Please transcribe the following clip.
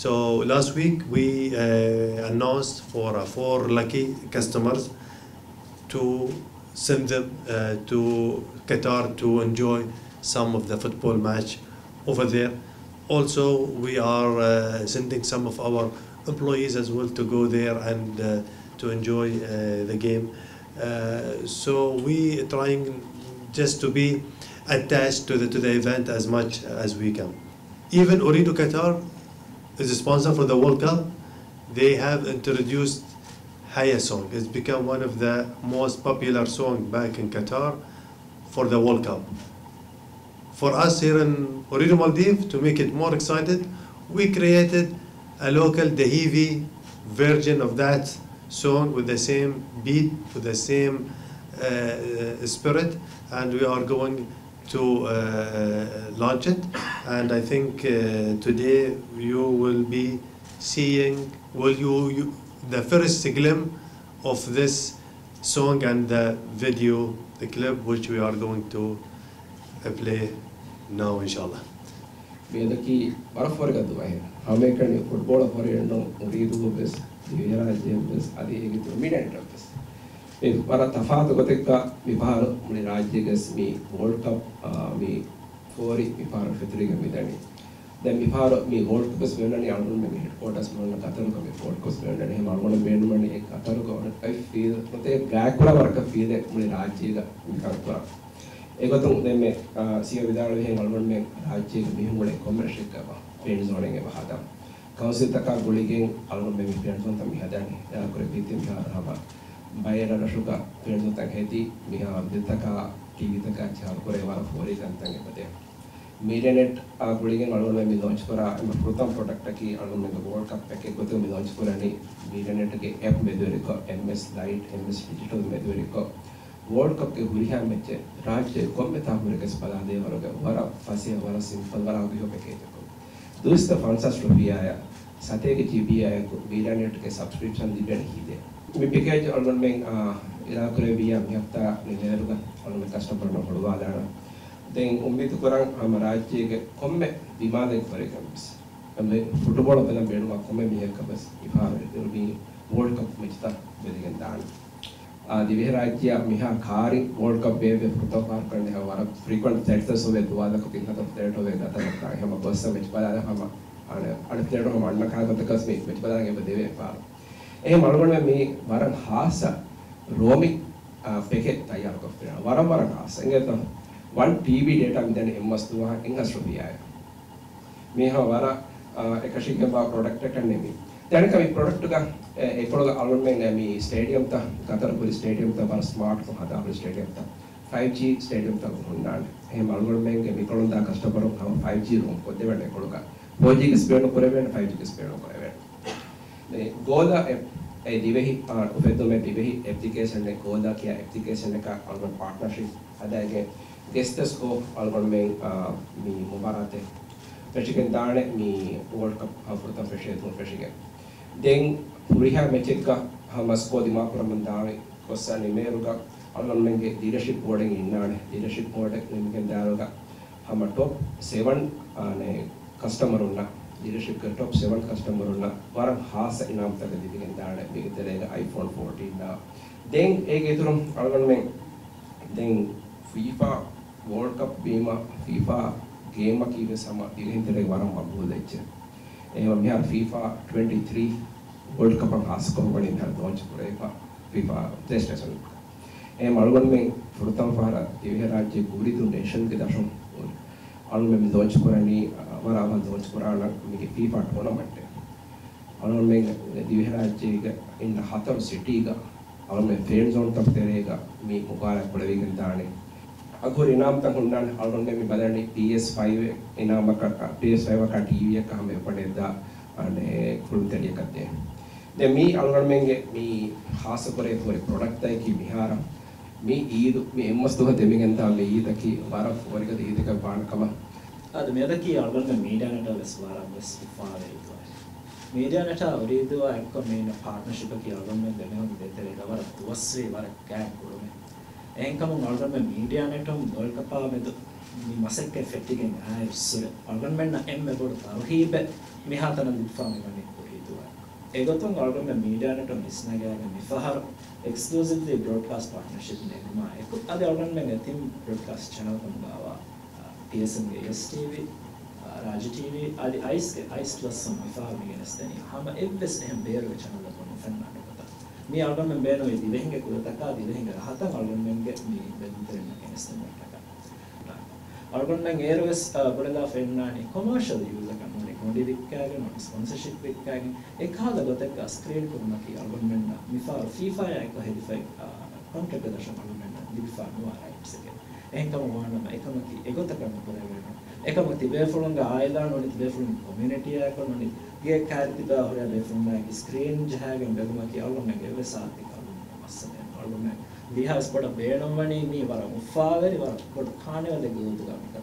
So last week we uh, announced for four lucky customers to send them uh, to Qatar to enjoy some of the football match over there. Also, we are uh, sending some of our employees as well to go there and to enjoy the game. Uh, so we are trying just to be attached to the to the event as much as we can. Even Orido Qatar is a sponsor for the World Cup. They have introduced Haya song. It's become one of the most popular song back in Qatar for the World Cup. For us here in Orido Maldives, to make it more excited, we created a local Dahivi version of that song with the same beat, with the same uh, spirit, and we are going to uh, launch it. And I think uh, today you will be seeing, will you, you the first glimpse of this song and the video, the clip which we are going to uh, play now, inshallah. ಬೇದಕಿ ಬರಫ್ವರ್ಗ ಅದು ಬಾಹಿರ ಹಮೇಕಣಿ football ಹೊರ ಹೆಣ್ಣು ಉರಿದು ಬೆಸ್ ಇವರ ಬೆಸ್ ಅದು ಹೇಗಿತ್ತು ಮೀಡಿಯಂಟ್ ಬೆಸ್ ಇದು ಬರ ತಫಾತ್ ಗೊತ್ತಿಕ್ಕ ವಿಭಾರ ಮುಳಿ ರಾಜ್ಯ ಗಸ್ ಮಿ World Cup, ಮಿ ෆෝරි විපාර ෆිතරිග මිදනි දැන්. විපාර මේ වෝල්ඩ් කප්ස් වෙනනි අනුන් මේ හෙඩ්ක්වාටර්ස් මොන කතරක මේ වෝල්ඩ් කප්ස් වෙනනි. එහෙම අනුන් බේනුමනි ඒ කතරක ඔන අයි ෆීල් මතේ ගෑකුල වරක ෆීල් මුනි රාජ්‍යග විකාරතර ඒගොතුන් දැන් මේ සිය විදාල වෙහෙන් අනුන් මේ රාජ්‍යග මිහුමුලේ කොමර්ෂියල් කප පේන් සෝනෙන් ඒ බහදම් කවුන්සිල් තක ගොලිගෙන් අනුන් මේ පියන් සොන් තම හදන්නේ. යා කර පිටින් හරහා बाहर रसुका फिर तो तकहेती मिया दिलता टीवी तक अच्छा और कोई वाला फोरी जानता है पते मीडिया नेट आप बोलेंगे अलग में मिनोच पूरा मैं प्रथम प्रोडक्ट की अलग में का वर्ल्ड कप पैकेज को तो मिनोच नहीं मीडिया नेट के ऐप में दे रखो एमएस लाइट एमएस डिजिटल में दे रखो वर्ल्ड कप के हुई है मैच राज्य को में था मुझे किस पता दे वालों के वाला फंसे वाला सिंपल वाला भी हो पैकेज को दूसरा फंसा स्ट्रोफी आया साथ ही जीबी आया को मीडिया नेट के सब्सक्रिप्शन डिपेंड ही दे මිපිකේජ් ඔන්නොන්නෙන් ඉලාකුරේ වියම් යක්තා නිලේරුග ඔන්න කෂ්ටපරන හොළුවාදාන දැන් උම්බිතු කරන් අම රාජ්‍යයේ කොම්මෙ විමාදෙක් පරිකම්ස් අම්මේ ෆුට්බෝල් අපලම් බේනවා කොම්මෙ මියකබස් ඉපාවෙ දෙරුමි වෝල්ඩ් කප් මෙච්තා බෙදගෙන දාන ආ දිවේ රාජ්‍ය මිහා කාරි වෝල්ඩ් කප් වේව ෆුට්බෝල් කරන්නේ හවර ෆ්‍රීකවන්ට් සෙට්ස් සොවේ දුවාදක පින්නත ෆ්ලේට් හොවේ ගතන හැම බස්ස මෙච් බලාලා හැම අනේ අනිත් ෆ්ලේට් හොම අන්න කාගත කස්මේ මෙච් බලාගෙන බෙදේ පාරා. එහෙම අනුගමනය මේ වරන් හාස roaming packet තයාර කරනවා? වරන් වරන් හාස එංගත 1 TB data මිදන MS 2000 ඉංගස් රුපියය මේ හවර එක ශිකබා product එක නෙමෙයි. දැන් කවි product එක ඒකලොග අනුගමනය මේ stadium ත කතරපුර stadium ත වර smart phone හදාපු stadium ත. 5G stadium ත හොන්නාන. එහෙම අනුගමනයෙන් මේකලොන් දා කස්ටමර් කව 5G room. කොද්ද වෙන්නේ කොලක 4G ස්පීඩ් කරේ වෙන 5G ස්පීඩ් කරේ මේ ගෝදා ඒ දිවෙහි උපෙද්දොමේ දිවෙහි ඇප්ලිකේෂන් එක ගෝදා කිය ඇප්ලිකේෂන් එක අල්ගොන් පාර්ට්නර්ෂිප් හදාගේ ගෙස්ටස් කෝ අල්ගොන් මේ මී මුබාරාතේ පෙෂිකෙන් දානේ මී වර්ල්ඩ් කප් අෆෘතා පෙෂේ තුන් පෙෂිකෙන් දෙන් පුරිහා මෙචෙක්ක හමස් කෝ දිමාපුර මන් දානේ කොස්සා නිමේරුග අල්ගොන් මෙන්ගේ ලීඩර්ෂිප් බෝඩෙන් ඉන්නානේ. ලීඩර්ෂිප් බෝඩ් එක නිමගෙන් දාරුග. හම ටොප් 7 අනේ කස්ටමර් උන්නා. Leadership ka top 7 customer na waram hasa inam taga dibigen dana bigi terega iphone 14 na den ege turum algon men den fifa world cup bima fifa game kiwe sama digen terega waram mabul lecce ewa mihar fifa 23 world cup ang hasa ko bani mihar launch kureka fifa playstation e malgon men furutam fara divihe rajye guri tu nation ke dashon algon men launch kurani වරාවල් දෝච් කරාන මේක FIFA ටෝර්නමන්ට් එක. අනුන් මේ දිවි රාජ්‍යයක ඉන්න හතර සිටි එක අනුන් මේ ෆේන් zone තක් තෙරේක මේ මුකාරක් පොඩවිගෙන දානේ. අගොර ඉනාම් තන් හුන්නාන අනුන් මේ බලන්නේ PS5 ඉනාමක PS5 ක TV එක හැම පඩෙද්දා අනේ කුල් තෙලියක තේ. දැන් මේ අනුන් මේගේ මේ ખાસ කරේ මේ ඊදු මේ එම්මස්තුක දෙමිගෙන්තාව මේ ඊදකි වර වරිකද ඊදක පාණකම අද මෙදකි අල්ගල්ග මීඩියානට ලස් වරම් ලස් පාරේතුව මීඩියානට අවරීදුව එක්ක මේන පාර්ට්නර්ෂිප් එක අල්ගල්ග දෙනවද දෙතරේ දවර තුස්සේ වර කෑන් කුරුමෙ එංකම අල්ගල්ග මීඩියානට දොල්කපා මෙද මේ මසෙක් එෆෙක්ට් එකෙන් ආයෙ ඉස්සර අල්ගල්ග මෙන්න එම්මේ බොඩ තවහීබ මෙහාතන දුක්වා මෙන්නේ tawhibe mi hatana difami mani kuriduwa egoton algon me media net on isnaga mi fahar exclusively broadcast partnership ne ma ekut ade algon men etim broadcast channel kon gawa PSM STV රාජ TV ආදි අයිස් අයිස් plus සම් ඉෆා මිගෙනස් තනි හම එබ්බස් එහෙම බේරුව channel එකන ෆෙන්නාට කතා මේ අල්බම් මෙන් බේනෝ දිවෙහිඟ කුලතක දිවෙහිඟ රහතන් අල්බම් මෙන්ගේ මේ බෙන්තරෙන්න කෙනස් තනට අල්බම් මෙන් ඒරවස් බඩලා ෆෙන්නානි කොමර්ෂල් යූසර් කනුනේ කොඩි වික්කාගෙන ස්පොන්සර්ෂිප් වික්කාගෙන එකාද ගොතක ස්ක්‍රීන් කුමකි අල්බම් මෙන් මිෆා ෆීෆා එක හෙදිෆයි කොන්ට්‍රැක්ට් දශම අල්බම් මෙන් දිෆා නුවා රයිට්ස් එක. එහෙන්කම වානම එකමකි එගොතකම කරගෙන එකම තිබේෆුලුන්ග ආයලා නොනි තිබේෆුලුන් කොමියුනිටි එක නොනි ගේ කාර්ති බා හොර බේෆුලුන් එක ස්ක්‍රීන් ජහගෙන් බෙගම කි අල්ලුම් එක එව සාති කලුම් මස්සනේ අල්ලුම් එක විහාස් පොඩ බේනම් වනි මී වර උෆාවරි වර පොඩ කානේ වල ගුතු ගන්න කත